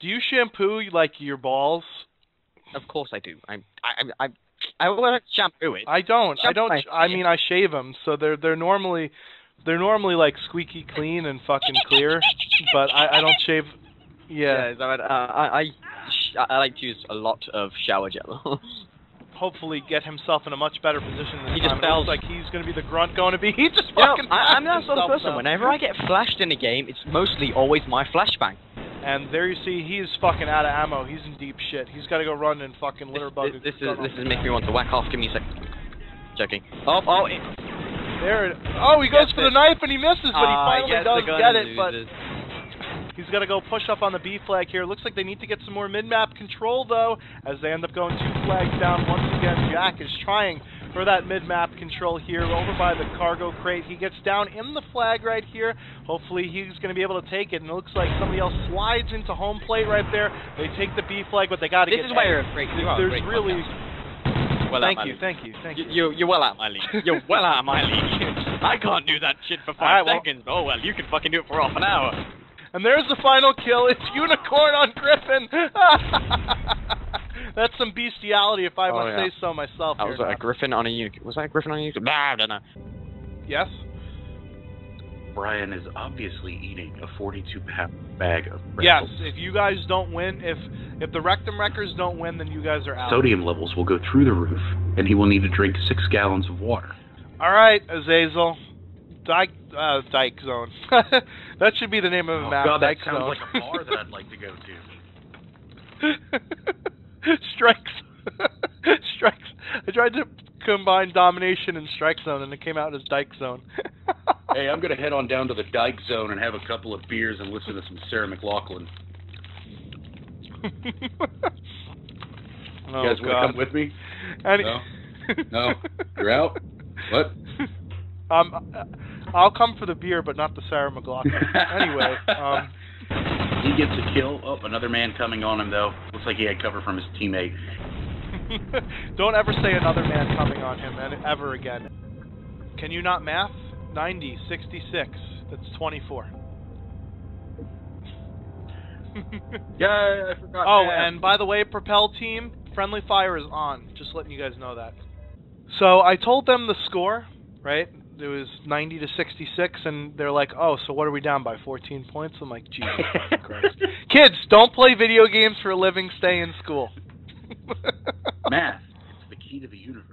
Do you shampoo like your balls? Of course I do. I'm I I I want to shampoo it. I don't. I don't. my I mean, I shave them, so they're they're normally they're normally like squeaky clean and fucking clear. but I I don't shave. Yeah. so I, uh, I I sh- I like to use a lot of shower gel. Hopefully, get himself in a much better position. This He just. It looks like he's gonna be the grunt going to be. He just You know, fucking. I, I'm that sort of person. Whenever I get flashed in a game, it's mostly always my flashbang. And there you see, he is fucking out of ammo. He's in deep shit. He's got to go run and fucking litter bug. This, this a is this is making me want to whack off. Give me a sec. Joking. Oh oh. It, There. It, oh, he goes for the it. knife and he misses, but he Ah, finally gets does the get it. But he's got to go push up on the B flag here. Looks like they need to get some more mid-map control though, as they end up going two flags down once again. Jack is trying for that mid-map control here over by the cargo crate. He gets down in the flag right here. Hopefully he's going to be able to take it. And it looks like somebody else slides into home plate right there. They take the B flag, but they got to get This is why you're a great. You are a There's really. well thank you, thank you, thank you. You, you, you're well out my league. You're well out of my league. I can't do that shit for five well- seconds. Oh well, you can fucking do it for half an hour. And there's the final kill. It's Unicorn on Griffin. That's some bestiality, if I Oh, must yeah. say so myself. That was a griffin on a unicorn. Was that a griffin on a unicorn? Nah, I don't know. yes. Brian is obviously eating a 42 pound bag of Yes. If you guys don't win, if if the Rectum Wreckers don't win, then you guys are out. Sodium levels will go through the roof, and he will need to drink six gallons of water. All right, Azazel. Dyke, uh, Dyke Zone. that should be the name of the Oh, map. God, that Dyke sounds Zone. like a bar that I'd like to go to. Strikes. Strikes. I tried to combine domination and strike zone, and it came out as Dyke Zone. Hey, I'm gonna head on down to the Dyke Zone and have a couple of beers and listen to some Sarah McLachlan. oh, you guys wanna come with me? Any- No? No? You're out? What? Um, uh, I'll come for the beer, but not the Sarah McLachlan. anyway, um, He gets a kill. Oh, another man coming on him though. Looks like he had cover from his teammate. don't ever say another man coming on him ever again. Can you not math? 90, 66. That's 24. Yeah, I forgot. Oh, to ask. and by the way, Propel team, friendly fire is on. Just letting you guys know that. So I told them the score, right? It was 90 to 66, and they're like, "Oh, so what are we down by? 14 points?" I'm like, "Jesus Christ, kids, don't play video games for a living. Stay in school." math. It's the key to the universe.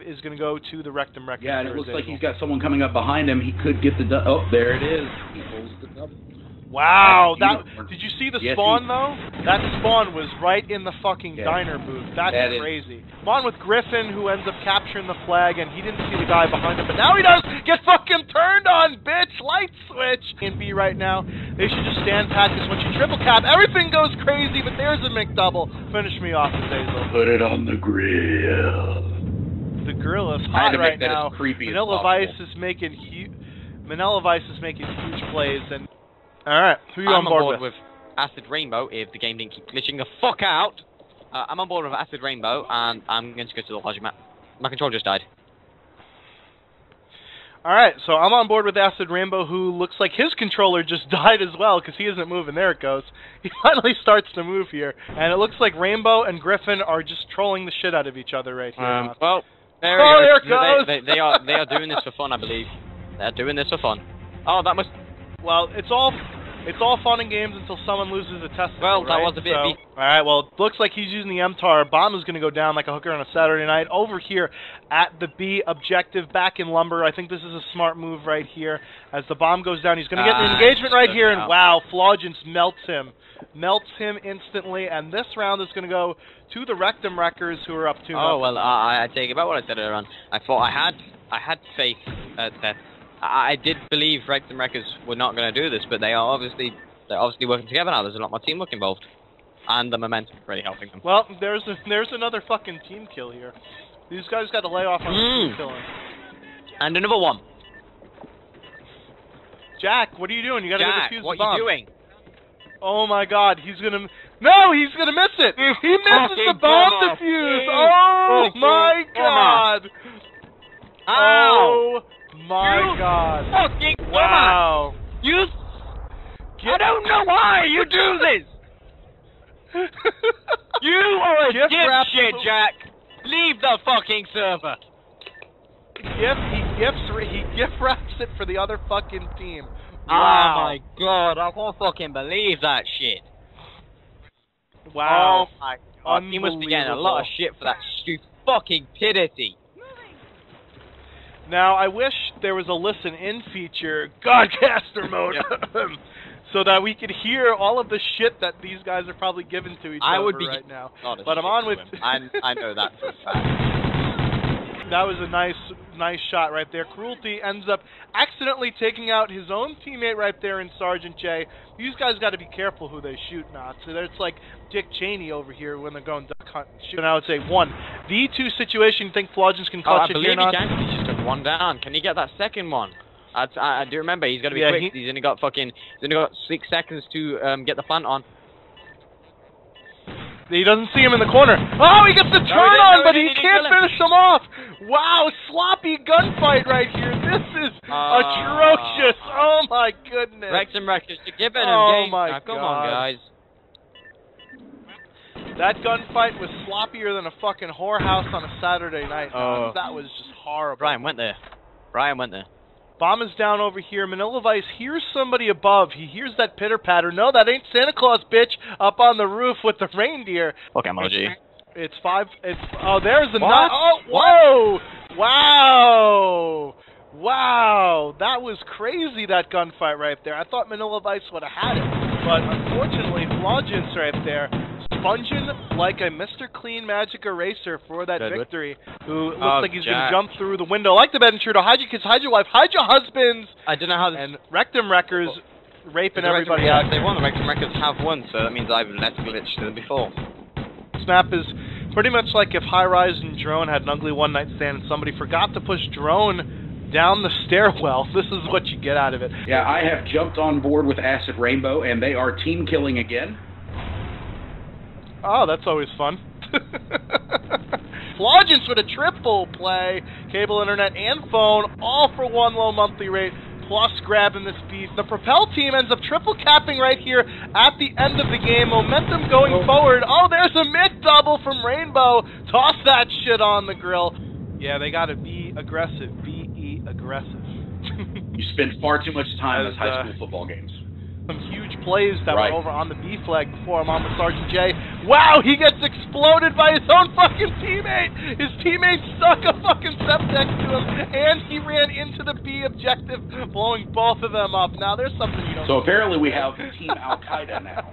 is going to go to the Rectum Record. Yeah, and it looks like he's got someone coming up behind him. He could get the. Du- oh, there it is. He pulls the double. Wow, that did you see the Yes, spawn he- though? That spawn was right in the fucking Yeah. diner booth. That's That is- crazy. on with Griffin, who ends up capturing the flag, and he didn't see the guy behind him, but now he does. Get fucking turned on, bitch! Light switch. In B right now, they should just stand pat because once you triple cap, everything goes crazy. But there's a McDouble. Finish me off, Azazel. Put it on the grill. The grill is hot right now. as creepy as Vice is making huge. Manila Vice is making huge plays, and all right, who are you I'm on board, with? with Acid Rainbow if the game didn't keep glitching the fuck out. Uh, I'm on board with Acid Rainbow, and I'm going to go to the logic map. My control just died. All right, so I'm on board with Acid Rainbow, who looks like his controller just died as well because he isn't moving. There it goes. He finally starts to move here, and it looks like Rainbow and Griffin are just trolling the shit out of each other right here. Um, well, there Oh, there it goes. They, they, they are they are doing this for fun, I believe. They're doing this for fun. Oh, that must. well, it's all it's all fun and games until someone loses a testicle. Well, that right? was a bit So, all right, well, it looks like he's using the MTAR. Bomb is going to go down like a hooker on a Saturday night. Over here at the B objective, back in lumber. I think this is a smart move right here. As the bomb goes down, he's going to get an Ah, engagement right here, and wow, Flogence melts him. Melts him instantly, and this round is going to go to the Rectum Wreckers, who are up 2 Oh well, I, I take about what I said earlier on. I thought I had I had faith uh, that I, did believe Rectum Wreckers were not going to do this, but they are obviously they're obviously working together now. There's a lot more teamwork involved, and the momentum really helping them. Well, there's a, there's another fucking team kill here. These guys got to lay off on the Mm. team killing. And another one. Jack, what are you doing? You got to Jack, go defuse what are you doing? Oh my god, he's gonna. No, he's gonna miss it! He misses the bomb defuse! Oh my god! Ow! Oh my You god. Fucking dumbass! Wow. You I don't know why you do this. You are a dipshit, Jack. Leave the fucking server. gift he gifts he gift wraps it for the other fucking team. Oh my god, I can't fucking believe that shit. Wow. Oh my god, he must be getting a lot of shit for that stupid fucking stupidity. Now I wish there was a listen in feature, CODcaster mode, so that we could hear all of the shit that these guys are probably giving to each I other would be- right now. But I'm on with- I, I know that for a fact. That was a nice, nice shot right there. Cruelty ends up accidentally taking out his own teammate right there in Sergeant J. These guys got to be careful who they shoot now. So it's like Dick Cheney over here when they're going duck hunting. Shooting, I would say one. The two situation. You think Flogins can Oh, clutch I it believe here, he Knots? can. He just took one down. Can he get that second one? I, I, do remember he's gonna be Yeah, quick. he- He's only got fucking. He's only got six seconds to um, get the plant on. He doesn't see him in the corner. Oh, he gets the turn didn't, on, no, but he he can't finish him off. Wow, sloppy gunfight right here. This is Ah. atrocious. Oh my goodness. Rectum Wreckers to give it a game. Oh my now, come God. on, guys. That gunfight was sloppier than a fucking whorehouse on a Saturday night. Oh. That was just horrible. Brian went there. Brian went there. Bomb is down over here. Manila Vice hears somebody above. He hears that pitter patter. No, that ain't Santa Claus, bitch, up on the roof with the reindeer. Fuck emoji. It's five. It's oh, there's the What? nut. Oh, whoa! Wow! Wow! That was crazy. That gunfight right there. I thought Manila Vice would have had it, but unfortunately, Flogins right there. Sponging like a Mr. Clean Magic Eraser for that Deadwood. victory. Who looks Oh, like he's Jack. gonna jump through the window like the bed intruder. Hide your kids, hide your wife, hide your husbands, I don't know how this. and Rectum Wreckers raping the Rex and everybody Records, out. They won. The Rectum Wreckers have won, so that means I've less glitched than before. Snap is pretty much like if High Rise and Drone had an ugly one night stand and somebody forgot to push Drone down the stairwell. This is what you get out of it. Yeah, I have jumped on board with Acid Rainbow, and they are team killing again. Oh, that's always fun. Flogins with a triple play, cable, internet, and phone, all for one low monthly rate, plus grabbing this beast. The Propel team ends up triple capping right here at the end of the game. Momentum going Oh. forward. Oh, there's a McDouble from Rainbow. Toss that shit on the grill. Yeah, they gotta be aggressive. Be E aggressive. You spend far too much time As, as high uh, school football games. some huge plays that Right. were over on the B flag before I'm on with Sergeant J. Wow, he gets exploded by his own fucking teammate. His teammate stuck a fucking Semtex to him, and he ran into the B objective, blowing both of them up. Now there's something you don't. So apparently we have Team Al Qaeda now.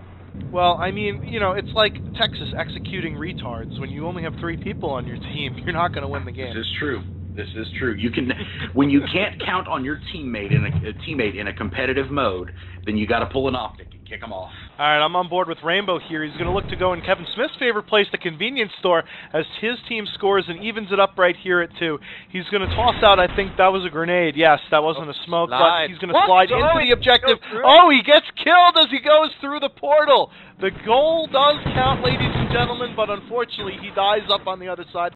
well, I mean, you know, it's like Texas executing retards. When you only have three people on your team, you're not going to win the game. This is true. This is true. You can, when you can't count on your teammate in a, a teammate in a competitive mode, then you got to pull an OpTic kick them off. All right, I'm on board with Rainbow here. He's going to look to go in Kevin Smith's favorite place, the convenience store, as his team scores and evens it up right here at two. He's going to toss out, I think that was a grenade. Yes, that wasn't a smoke, but he's going to What? slide Oh, into he the objective. goes through it. Oh, he gets killed as he goes through the portal. The goal does count, ladies and gentlemen, but unfortunately he dies up on the other side.